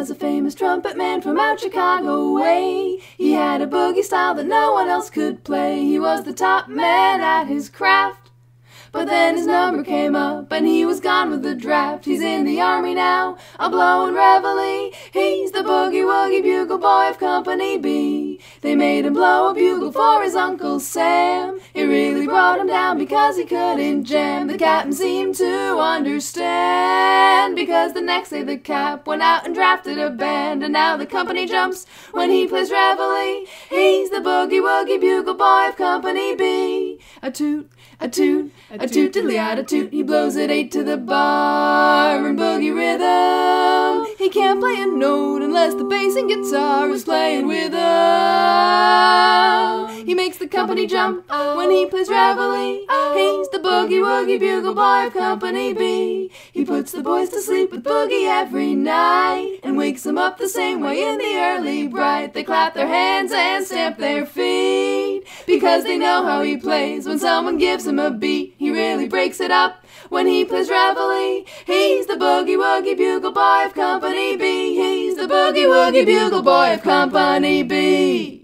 was a famous trumpet man from out Chicago way. He had a boogie style that no one else could play. He was the top man at his craft. But then his number came up and he was gone with the draft. He's in the army now, a blowin' reveille. He's the boogie woogie bugle boy of Company B. They made him blow a bugle for his Uncle Sam. It really brought him down because he couldn't jam. The captain seemed to understand because the next day the cap went out and drafted a band. And now the company jumps when he plays reveille. He's the boogie woogie bugle boy of Company B. A toot, a toot, a toot diddly out a toot. He blows it eight to the bar and boogie rhythm. He can't play a note unless the bass and guitar is playing with him. Makes the company jump when he plays reveille. He's the boogie woogie bugle boy of Company B. He puts the boys to sleep with boogie every night and wakes them up the same way in the early bright. They clap their hands and stamp their feet because they know how he plays. When someone gives him a beat, he really breaks it up. When he plays reveille, he's the boogie woogie bugle boy of Company B. He's the boogie woogie bugle boy of Company B.